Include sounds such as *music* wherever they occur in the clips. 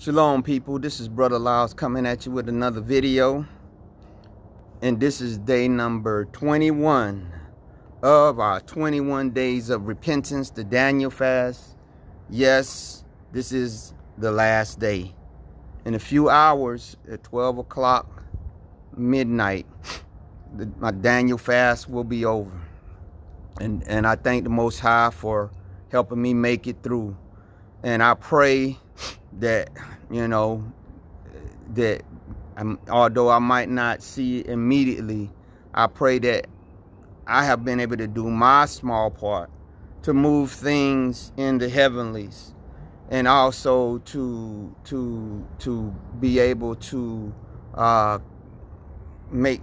Shalom people, this is Brother Lyles coming at you with another video. And this is day number 21 of our 21 days of repentance, the Daniel fast. Yes, this is the last day. In a few hours at 12 o'clock midnight, the, my Daniel fast will be over. And, and I thank the Most High for helping me make it through. And I pray that you know that I'm, although I might not see it immediately, I pray that I have been able to do my small part to move things in the heavenlies and also to to to be able to uh, make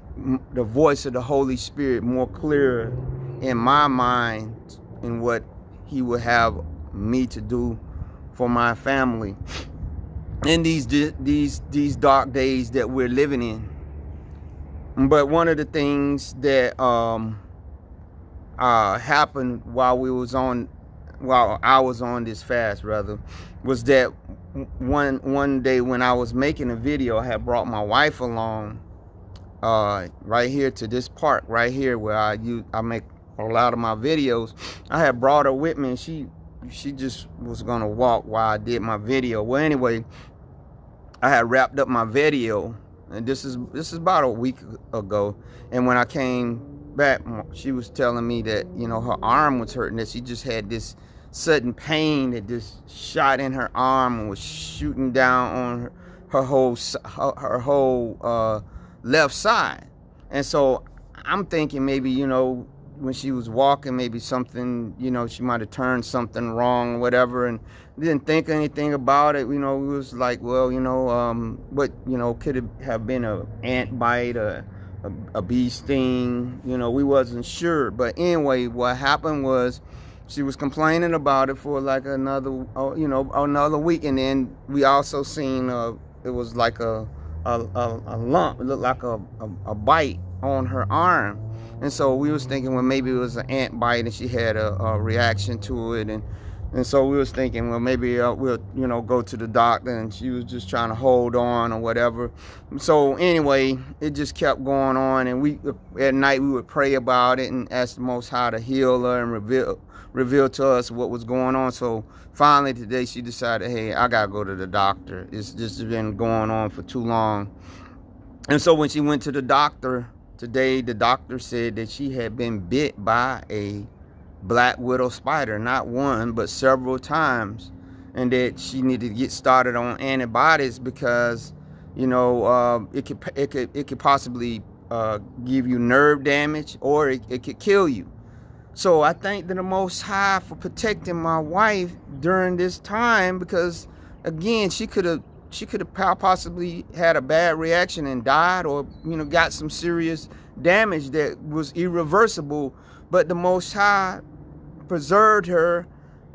the voice of the Holy Spirit more clear in my mind in what he would have me to do for my family in these these these dark days that we're living in. But one of the things that um, uh, happened while we was on, while I was on this fast rather, was that one one day when I was making a video, I had brought my wife along uh, right here to this park right here where I use I make a lot of my videos. I had brought her with me and she she just was gonna walk while I did my video. Well, anyway, I had wrapped up my video, and this is this is about a week ago. And when I came back, she was telling me that you know her arm was hurting. That she just had this sudden pain that just shot in her arm and was shooting down on her, her whole her, her whole uh, left side. And so I'm thinking maybe you know when she was walking, maybe something, you know, she might have turned something wrong, whatever, and didn't think anything about it. You know, it was like, well, you know, um, what, you know, could it have been a ant bite, a, a, a bee sting? You know, we wasn't sure. But anyway, what happened was she was complaining about it for like another, uh, you know, another week, and then we also seen uh, it was like a a, a, a lump, it looked like a, a, a bite on her arm and so we was thinking, well, maybe it was an ant bite and she had a, a reaction to it. And, and so we was thinking, well, maybe uh, we'll, you know, go to the doctor and she was just trying to hold on or whatever. So anyway, it just kept going on. And we, at night, we would pray about it and ask the Most High to heal her and reveal, reveal to us what was going on. So finally today she decided, hey, I got to go to the doctor. It's just been going on for too long. And so when she went to the doctor, Today, the doctor said that she had been bit by a black widow spider, not one, but several times, and that she needed to get started on antibiotics because, you know, uh, it could it could it could possibly uh, give you nerve damage or it, it could kill you. So I thank the Most High for protecting my wife during this time because, again, she could have she could have possibly had a bad reaction and died or you know got some serious damage that was irreversible but the most high preserved her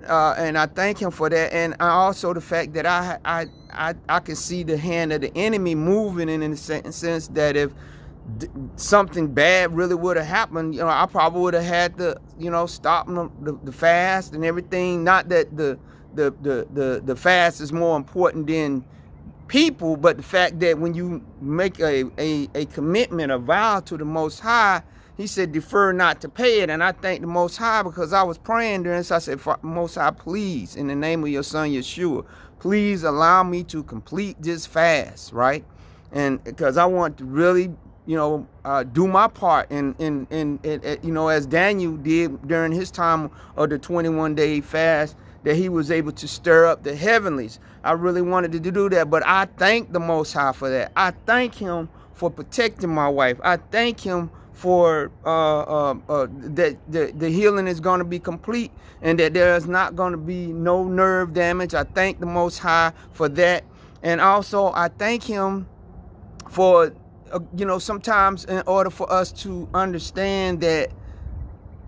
uh, and I thank him for that and also the fact that I I I, I can see the hand of the enemy moving in, in the sense that if something bad really would have happened, you know, I probably would have had to, you know, stop the, the fast and everything. Not that the the the the, the fast is more important than people, but the fact that when you make a, a, a commitment, a vow to the Most High, he said, defer not to pay it. And I thank the Most High because I was praying during this. I said, Most High, please, in the name of your son, Yeshua, please allow me to complete this fast, right? And because I want to really, you know, uh, do my part in, in, in, in, you know, as Daniel did during his time of the 21 day fast that he was able to stir up the heavenlies. I really wanted to do that, but I thank the Most High for that. I thank him for protecting my wife. I thank him for uh, uh, uh, that the, the healing is going to be complete and that there is not going to be no nerve damage. I thank the Most High for that. And also, I thank him for, uh, you know, sometimes in order for us to understand that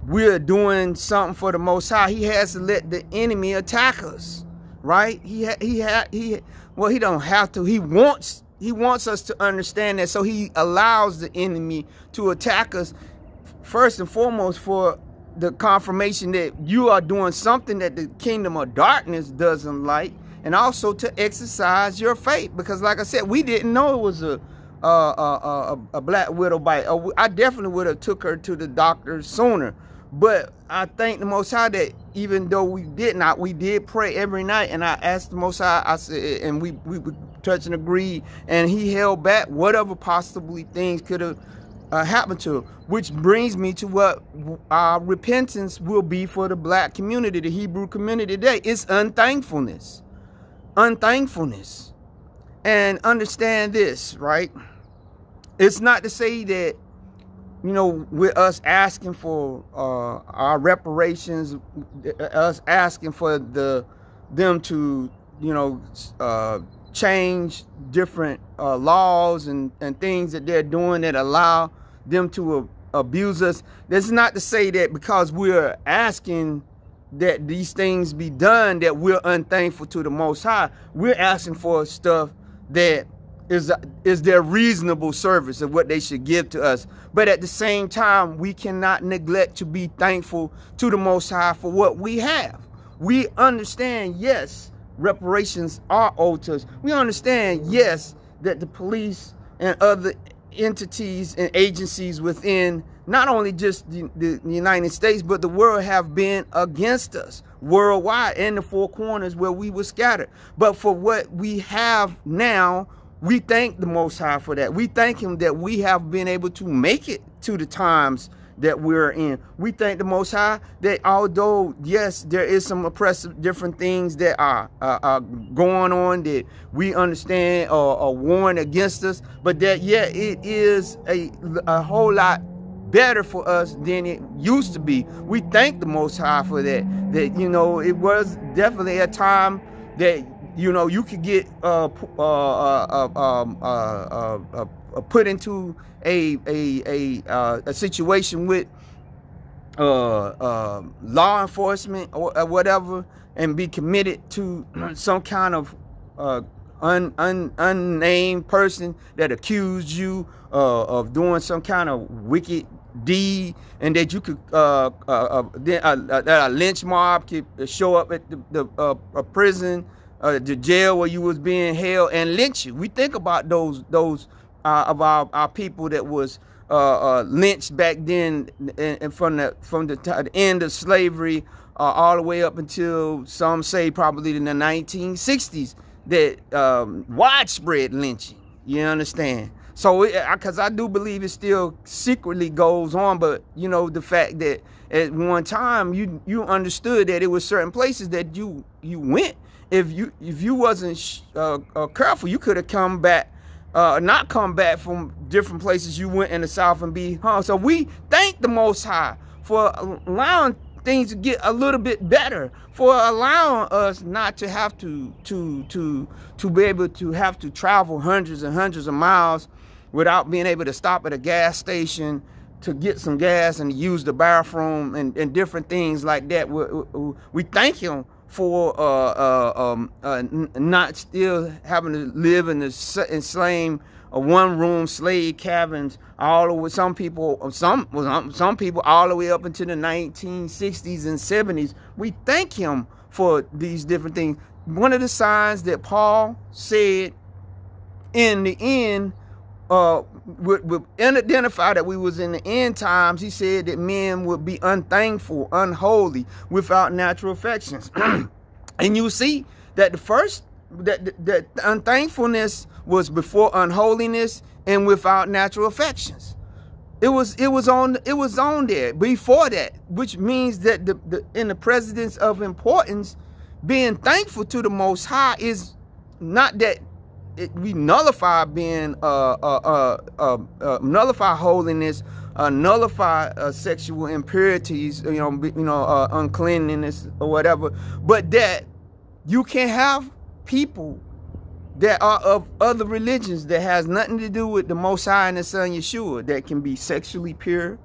we're doing something for the Most High, He has to let the enemy attack us, right? He ha he ha he well, he don't have to. He wants he wants us to understand that, so he allows the enemy to attack us first and foremost for the confirmation that you are doing something that the kingdom of darkness doesn't like and also to exercise your faith. Because like I said, we didn't know it was a a, a, a black widow bite. Uh, I definitely would have took her to the doctor sooner. But I thank the Most High that even though we did not, we did pray every night. And I asked the Most High, I said, and we, we touch and agree. And he held back whatever possibly things could have uh, happened to him. Which brings me to what our repentance will be for the black community, the Hebrew community today. It's unthankfulness. Unthankfulness. And understand this, right? It's not to say that you know, with us asking for uh, our reparations, us asking for the them to, you know, uh, change different uh, laws and, and things that they're doing that allow them to abuse us. That's not to say that because we're asking that these things be done that we're unthankful to the Most High. We're asking for stuff that is is their reasonable service of what they should give to us. But at the same time, we cannot neglect to be thankful to the Most High for what we have. We understand, yes, reparations are owed to us. We understand, yes, that the police and other entities and agencies within not only just the, the, United States, but the world have been against us worldwide in the four corners where we were scattered. But for what we have now, we thank the Most High for that. We thank Him that we have been able to make it to the times that we're in. We thank the Most High that although, yes, there is some oppressive different things that are, are going on that we understand or are warned against us, but that, yeah, it is a, a whole lot better for us than it used to be. We thank the Most High for that. That, you know, it was definitely a time that you know, you could get uh, uh, uh, uh um, uh, uh, put into a a a, a situation with law enforcement or, or, whatever, and be committed to *clears throat* some kind of un, un, unnamed person that accused you of doing some kind of wicked deed, and that you could uh, uh, uh, that a lynch mob could show up at the, the prison uh, the jail where you was being held and lynch you. We think about those those uh, of our, our people that was uh, uh lynched back then, and, from the from the, the, end of slavery uh, all the way up until some say probably in the 1960s that um, widespread lynching. You understand? So, because I do believe it still secretly goes on, but you know the fact that at one time you you understood that it was certain places that you you went if you if you wasn't uh, uh, careful, you could have come back, uh, not come back from different places you went in the South and be hung. So we thank the Most High for allowing things to get a little bit better, for allowing us not to have to to to to be able to have to travel hundreds and hundreds of miles without being able to stop at a gas station to get some gas and use the bathroom and, and different things like that. We, we, we thank him for uh, uh, um, uh, not still having to live in the in same uh, one room slave cabins all over some people some some people all the way up into the 1960s and 70s we thank him for these different things. One of the signs that paul said in the end uh, would, would identify that we was in the end times, he said that men would be unthankful, unholy, without natural affections. *clears throat* and you see that the first, that, that, unthankfulness was before unholiness and without natural affections. It was it was on it was on there before that, which means that the, the in the presidents of importance, being thankful to the Most High is not that it, we nullify being uh, uh, uh, uh, nullify holiness, uh, nullify uh, sexual impurities, you know, you know, uncleanliness or whatever. But that you can have people that are of other religions that has nothing to do with the Most High and the Son Yeshua that can be sexually pure,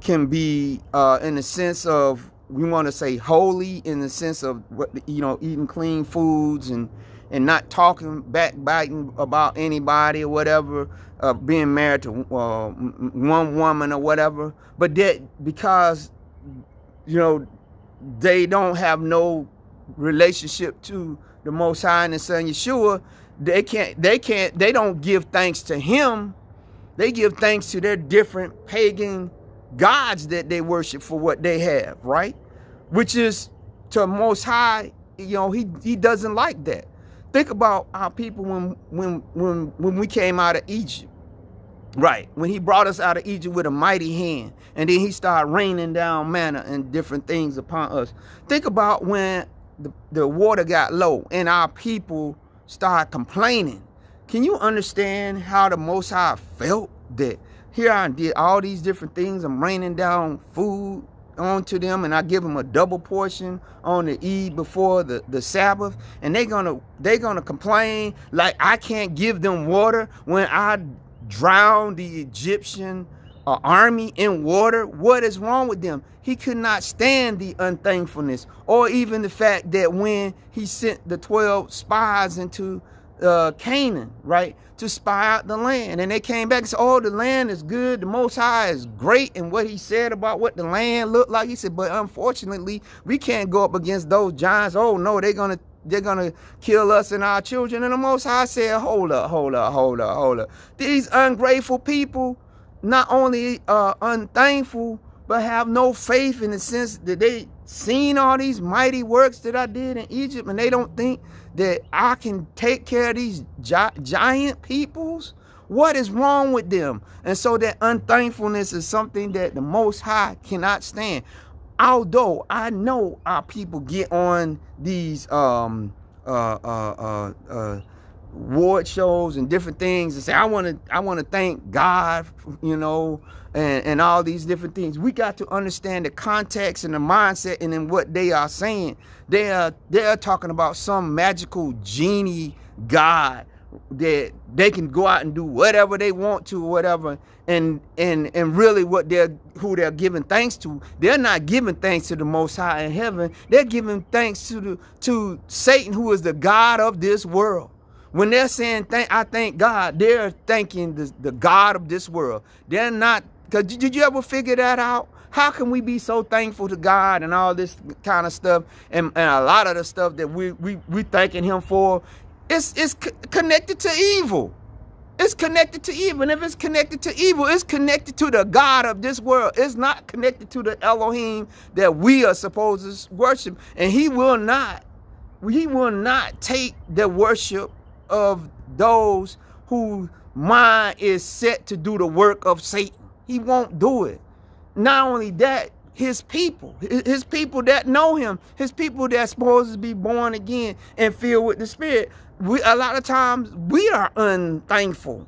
can be in the sense of we want to say holy in the sense of what you know eating clean foods and and not talking backbiting about anybody or whatever, uh, being married to uh, one woman or whatever. But that because you know they don't have no relationship to the Most High and His Son Yeshua, they can't, they can't, they don't give thanks to Him. They give thanks to their different pagan gods that they worship for what they have, right? Which is to Most High, you know, He He doesn't like that. Think about our people when when when when we came out of Egypt. Right. When he brought us out of Egypt with a mighty hand, and then he started raining down manna and different things upon us. Think about when the, the water got low and our people started complaining. Can you understand how the Most High felt that here I did all these different things. I'm raining down food onto them and I give them a double portion on the Eve before the, the Sabbath. And they're gonna they're gonna complain like I can't give them water when I drown the Egyptian uh, army in water. What is wrong with them? He could not stand the unthankfulness or even the fact that when he sent the 12 spies into uh, Canaan, right, to spy out the land. And they came back and said, oh, the land is good. The Most High is great. And what he said about what the land looked like, he said, but unfortunately, we can't go up against those giants. Oh, no, they're going to they're gonna kill us and our children. And the Most High said, hold up, hold up, hold up, hold up. These ungrateful people, not only uh, unthankful, but have no faith in the sense that they seen all these mighty works that I did in Egypt, and they don't think that I can take care of these gi giant peoples. What is wrong with them? And so that unthankfulness is something that the Most High cannot stand although I know our people get on these um, uh, uh, uh, uh, ward shows and different things and say, I want to, I want to thank God, you know, and, and all these different things. We got to understand the context and the mindset and then what they are saying. They are, they are talking about some magical genie God that they can go out and do whatever they want to whatever and and and really what they're who they're giving thanks to they're not giving thanks to the most high in heaven they're giving thanks to the to satan who is the god of this world when they're saying thank i thank god they're thanking the, the god of this world they're not because did you ever figure that out how can we be so thankful to God and all this kind of stuff and, and a lot of the stuff that we we we thanking him for it's, it's connected to evil. It's connected to evil. And if it's connected to evil, it's connected to the God of this world. It's not connected to the Elohim that we are supposed to worship. And he will not, he will not take the worship of those whose mind is set to do the work of Satan. He won't do it. Not only that, his people, his people that know him, his people that's supposed to be born again and filled with the Spirit we a lot of times we are unthankful.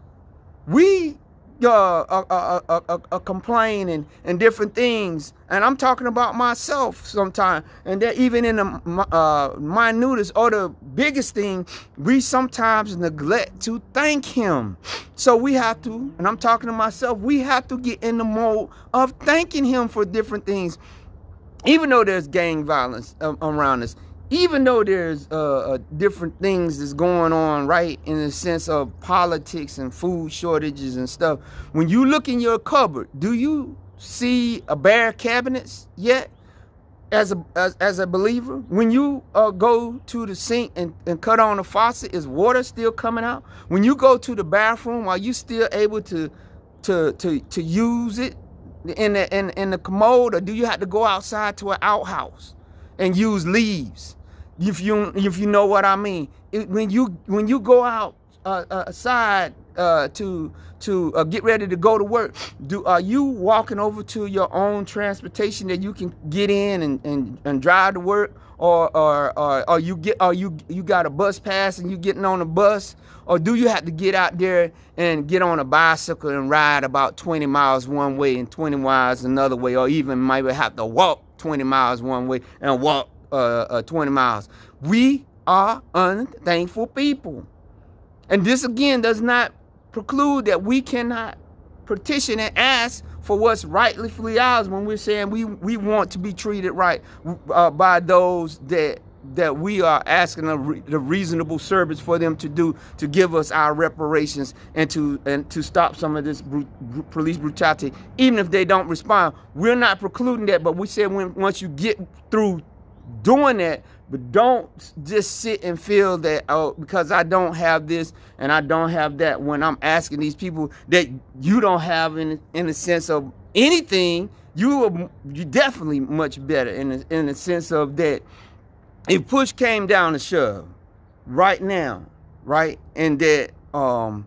We uh, uh, uh, uh, uh, uh complain and, and different things. And I'm talking about myself sometimes. And that even in the uh, minutest or the biggest thing, we sometimes neglect to thank him. So we have to, and I'm talking to myself, we have to get in the mode of thanking him for different things. Even though there's gang violence um, around us, even though there's uh, uh, different things that's going on, right, in the sense of politics and food shortages and stuff, when you look in your cupboard, do you see a bare cabinets yet? As a as, as a believer, when you uh, go to the sink and, and cut on the faucet, is water still coming out? When you go to the bathroom, are you still able to to to to use it in the in, in the commode, or do you have to go outside to an outhouse and use leaves? If you if you know what I mean. It, when you when you go out uh, uh, aside uh, to to uh, get ready to go to work, do are you walking over to your own transportation that you can get in and, and, and drive to work, or or or, or you get or you you got a bus pass and you getting on a bus, or do you have to get out there and get on a bicycle and ride about 20 miles one way and 20 miles another way, or even maybe have to walk 20 miles one way and walk uh, uh, 20 miles. We are unthankful people. And this again does not preclude that we cannot petition and ask for what's rightfully ours when we're saying we, we want to be treated right uh, by those that that we are asking a re the reasonable service for them to do to give us our reparations and to and to stop some of this br br police brutality even if they don't respond we're not precluding that but we said when once you get through doing that, But don't just sit and feel that, oh, because I don't have this and I don't have that when I'm asking these people that you don't have in, in the sense of anything, you are you definitely much better in the, in the sense of that if push came down to shove right now, right, and that um,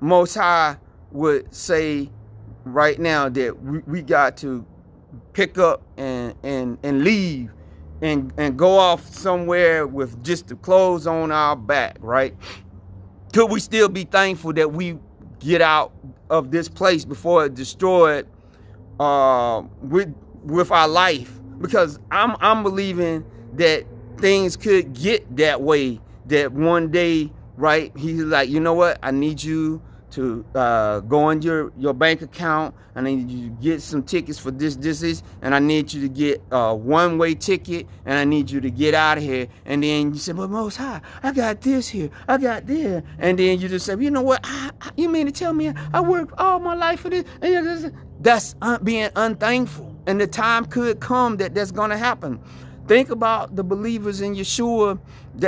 Most High would say right now that we, we got to pick up and, and, and leave and, and go off somewhere with just the clothes on our back, right? Could we still be thankful that we get out of this place before it destroyed uh, with with our life? Because I'm I'm believing that things could get that way. That one day, right? He's like, you know what? I need you to uh, go on your, your bank account. I need you get some tickets for this, this, this, and I need you to get a one-way ticket, and I need you to get out of here. And then you say, but Most High, I got this here, I got there. And then you just say, you know what? I, I, you mean to tell me I worked all my life for this? That's un being unthankful. And the time could come that that's going to happen. Think about the believers in Yeshua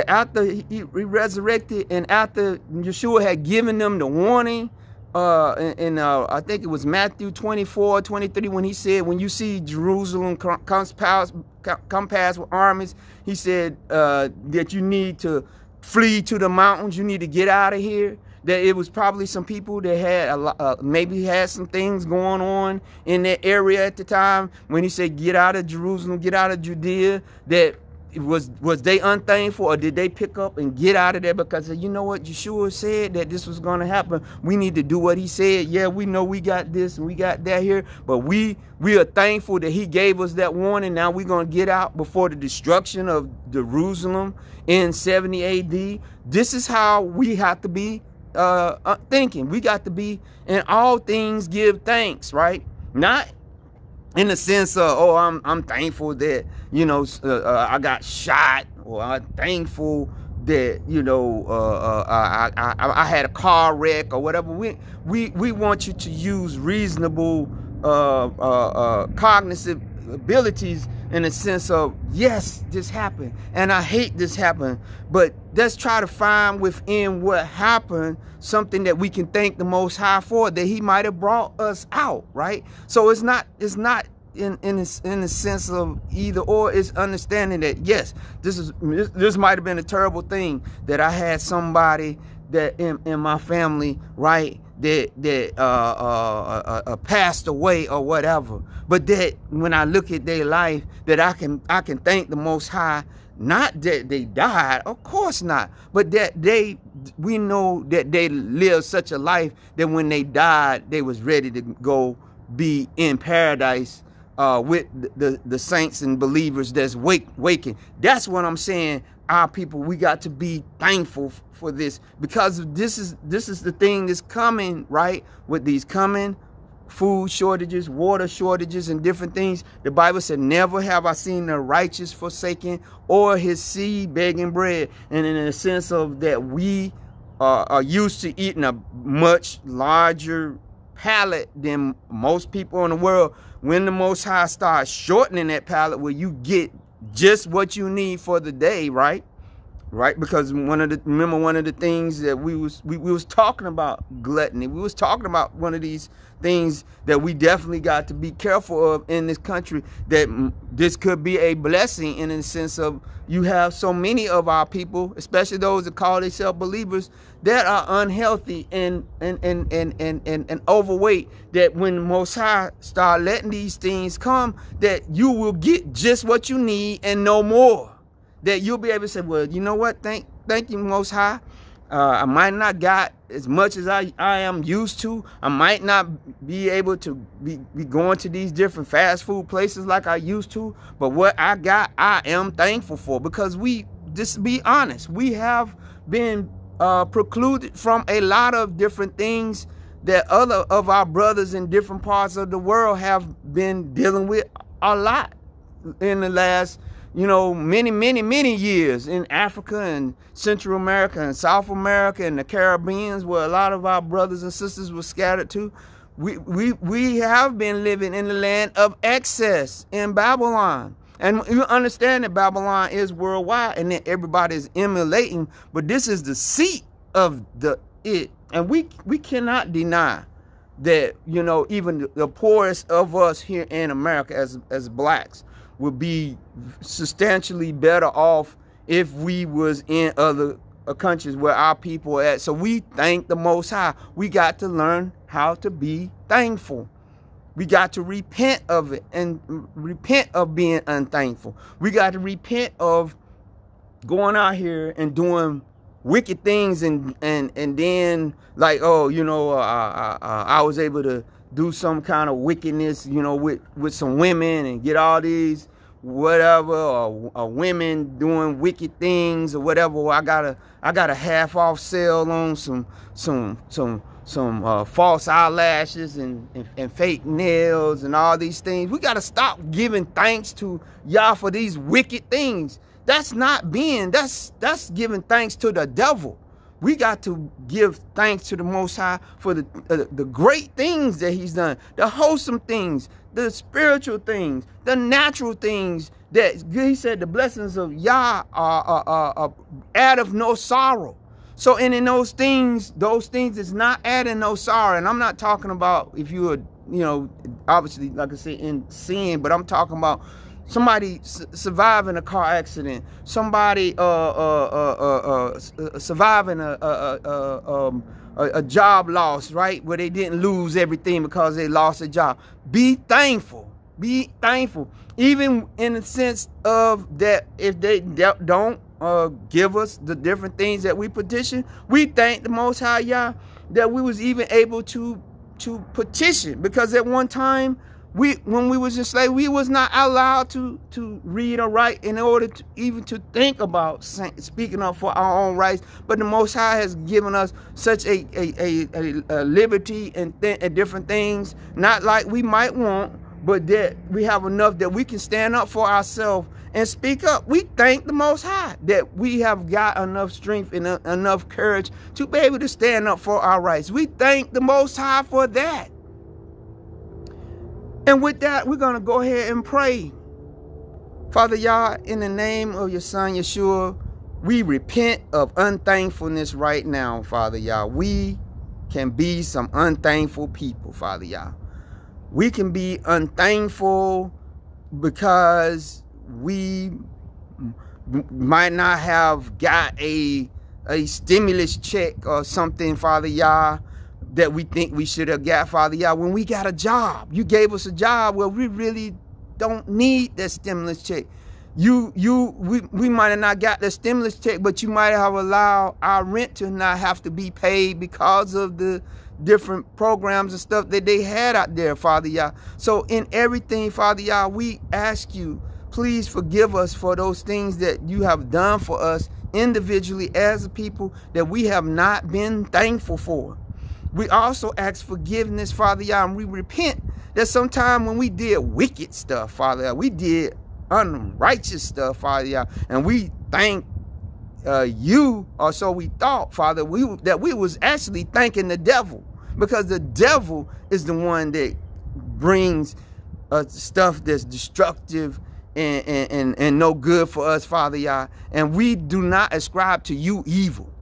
after he resurrected and after Yeshua had given them the warning, uh, in, uh, I think it was Matthew 24, 23, when he said, when you see Jerusalem come compassed with armies, he said uh, that you need to flee to the mountains, you need to get out of here. That it was probably some people that had a lot, uh, maybe had some things going on in that area at the time when he said get out of Jerusalem, get out of Judea, that was was they unthankful or did they pick up and get out of there because you know what Yeshua said that this was going to happen we need to do what he said yeah we know we got this and we got that here but we we are thankful that he gave us that warning now we're going to get out before the destruction of Jerusalem in 70 AD this is how we have to be uh, uh, thinking. We got to be in all things give thanks, right? Not in the sense of oh I'm I'm thankful that you know uh, uh, I got shot or I'm thankful that you know uh, uh I, I, I had a car wreck or whatever. We we we want you to use reasonable uh, uh, cognitive abilities in a sense of yes this happened and i hate this happened. But let's try to find within what happened something that we can thank the most high for that he might have brought us out right? So it's not it's not in in in the sense of either or it's understanding that yes this is this might have been a terrible thing that i had somebody that in, in my family right that that uh, uh, uh, uh, passed away or whatever. But that when I look at their life, that I can I can thank the Most High. Not that they died, of course not, but that they we know that they lived such a life that when they died, they was ready to go be in paradise uh, with the, the, the saints and believers that's wake, waking. That's what I'm saying our people we got to be thankful for this. Because this is this is the thing that's coming right? With these coming food shortages water shortages and different things. The bible said never have i seen the righteous forsaken or his seed begging bread. And in the sense of that we uh, are used to eating a much larger palate than most people in the world. When the most high starts shortening that palate where you get just what you need for the day, right? Right? Because one of the remember one of the things that we was we, we was talking about gluttony. We was talking about one of these things that we definitely got to be careful of in this country that this could be a blessing in the sense of you have so many of our people, especially those that call themselves believers, that are unhealthy and and and and and and, and overweight. That when Most High start letting these things come, that you will get just what you need and no more. That you'll be able to say, well, you know what? Thank thank you, Most High. Uh, I might not got as much as I, I am used to. I might not be able to be, be going to these different fast food places like I used to. But what I got, I am thankful for because we, just be honest, we have been uh, precluded from a lot of different things that other of our brothers in different parts of the world have been dealing with a lot in the last you know, many, many, many years in Africa and Central America and South America and the Caribbeans, where a lot of our brothers and sisters were scattered to. We, we, we have been living in the land of excess in Babylon. And you understand that Babylon is worldwide and that everybody is emulating, but this is the seat of the it. And we we cannot deny that, you know, even the poorest of us here in America as as blacks would be substantially better off if we was in other uh, countries where our people are at. So we thank the Most High. We got to learn how to be thankful. We got to repent of it and repent of being unthankful. We got to repent of going out here and doing wicked things and and and then like oh you know uh, uh, uh, I was able to do some kind of wickedness you know with with some women and get all these whatever or, or women doing wicked things or whatever I got a I got a half off sale on some some some some uh, false eyelashes and, and, and, fake nails and all these things. We got to stop giving thanks to y'all for these wicked things. That's not being, that's, that's giving thanks to the devil. We got to give thanks to the Most High for the, uh, the great things that he's done, the wholesome things, the spiritual things, the natural things that he said the blessings of Yah are, are, are, are of no sorrow. So, and in those things, those things is not adding no sorrow. And I'm not talking about if you are, you know, obviously, like I said, in sin, but I'm talking about somebody surviving a car accident, somebody uh, uh, uh, uh, surviving a, a, um, a, job loss, right? Where they didn't lose everything because they lost a job. Be thankful. Be thankful. Even in the sense of that if they don't uh, give us the different things that we petition, we thank the Most High Yah that we was even able to to petition because at one time we when we was enslaved we was not allowed to to read or write in order to even to think about speaking up for our own rights but the most high has given us such a a, a, a liberty and, th and different things not like we might want but that we have enough that we can stand up for ourselves and speak up. We thank the Most High that we have got enough strength and enough courage to be able to stand up for our rights. We thank the Most High for that. And with that, we're going to go ahead and pray. Father Yah, in the name of your son Yeshua, we repent of unthankfulness right now, Father Yah. We can be some unthankful people, Father Yah. We can be unthankful because we might not have got a a stimulus check or something, Father Yah, that we think we should have got, Father Yah, when we got a job. You gave us a job where we really don't need that stimulus check. You, you, we, we might have not got the stimulus check, but you might have allowed our rent to not have to be paid because of the different programs and stuff that they had out there, Father Yah. So in everything, Father Yah, we ask you, please forgive us for those things that you have done for us individually as a people that we have not been thankful for. We also ask forgiveness, Father Yah, and we repent that sometime when we did wicked stuff, Father Yah, we did unrighteous stuff, Father Yah, and we thank uh, you, or so we thought, Father, we that we was actually thanking the devil because the devil is the one that brings uh, stuff that's destructive and, and, and, and no good for us, Father Yah. And we do not ascribe to you evil.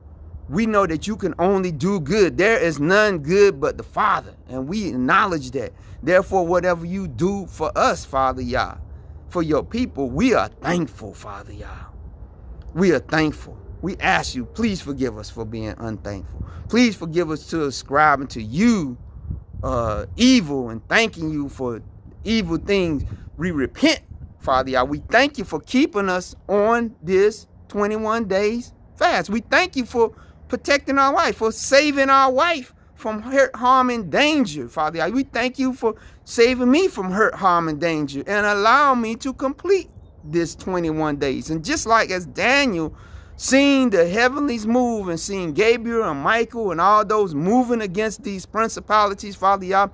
We know that you can only do good. There is none good but the Father. And we acknowledge that. Therefore, whatever you do for us, Father Yah, for your people, we are thankful, Father Yah. We are thankful. We ask you, please forgive us for being unthankful. Please forgive us to ascribing to you uh, evil and thanking you for evil things. We repent, Father Yah. We thank you for keeping us on this 21 days fast. We thank you for protecting our wife, for saving our wife from hurt, harm, and danger, Father God. We thank you for saving me from hurt, harm, and danger and allow me to complete this 21 days. And just like as Daniel seeing the heavenlies move and seeing Gabriel and Michael and all those moving against these principalities, Father Yah,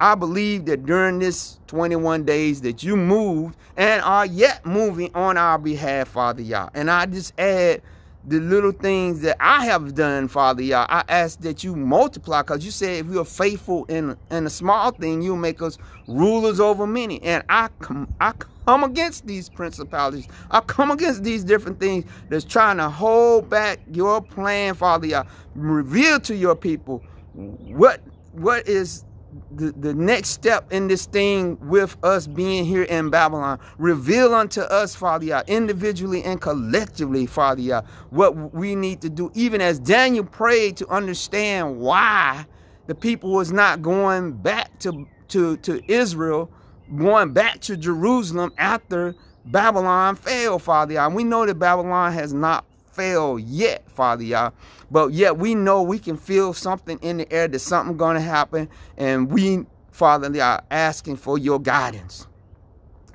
I believe that during this 21 days that you moved and are yet moving on our behalf, Father Yah. And I just add the little things that I have done, Father Yah, I ask that you multiply because you said if we are faithful in, in a small thing, you'll make us rulers over many. And I come, I come against these principalities. I come against these different things that's trying to hold back your plan, Father Yah. Reveal to your people what what is the, the next step in this thing with us being here in Babylon. Reveal unto us, Father Yah, individually and collectively, Father Yah, what we need to do. Even as Daniel prayed to understand why the people was not going back to, to, to Israel, going back to Jerusalem after Babylon fell, Father Yah. And we know that Babylon has not fail yet, Father Yah. But yet we know we can feel something in the air that something going to happen. And we, Father Yah, asking for your guidance.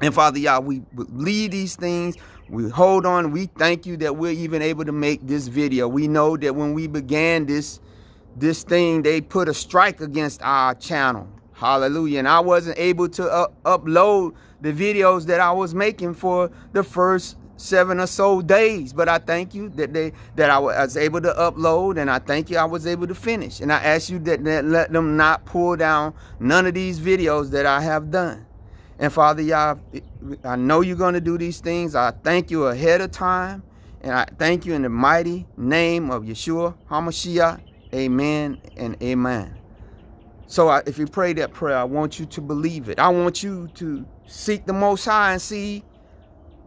And Father Yah, we lead these things. We hold on. We thank you that we're even able to make this video. We know that when we began this, this thing, they put a strike against our channel. Hallelujah. And I wasn't able to uh, upload the videos that I was making for the first seven or so days. But I thank you that they that I was able to upload, and I thank you I was able to finish. And I ask you that, that let them not pull down none of these videos that I have done. And Father, Yah, I know you're going to do these things. I thank you ahead of time. And I thank you in the mighty name of Yeshua HaMashiach. Amen and amen. So I, if you pray that prayer, I want you to believe it. I want you to seek the Most High and see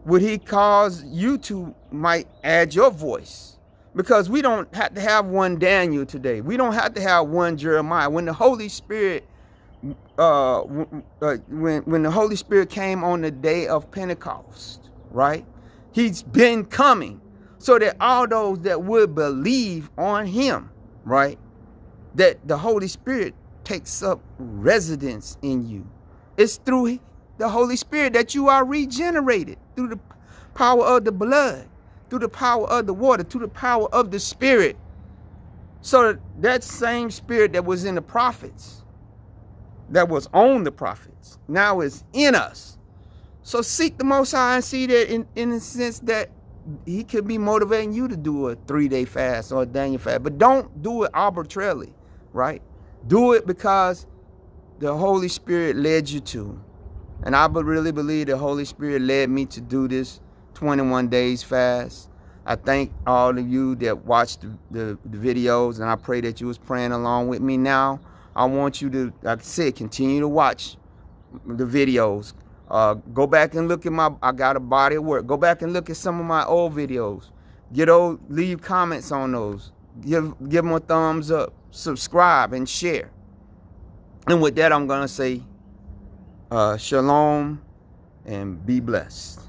would he cause you to might add your voice? Because we don't have to have one Daniel today. We don't have to have one Jeremiah. When the Holy Spirit, uh, uh, when when the Holy Spirit came on the day of Pentecost, right? He's been coming, so that all those that would believe on Him, right, that the Holy Spirit takes up residence in you. It's through the Holy Spirit that you are regenerated through the power of the blood, through the power of the water, through the power of the Spirit. So that same Spirit that was in the prophets, that was on the prophets, now is in us. So seek the Most High and see that in, in the sense that he could be motivating you to do a three-day fast or a Daniel fast. But don't do it arbitrarily, right? Do it because the Holy Spirit led you to. And I really believe the Holy Spirit led me to do this 21 days fast. I thank all of you that watched the, the, videos and I pray that you was praying along with me now. I want you to, like I said, continue to watch the videos. Uh, go back and look at my, I got a body of work. Go back and look at some of my old videos. Get old, leave comments on those. Give, give them a thumbs up. Subscribe and share. And with that, I'm going to say uh, shalom and be blessed.